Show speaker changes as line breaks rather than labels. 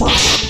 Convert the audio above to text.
Fuck.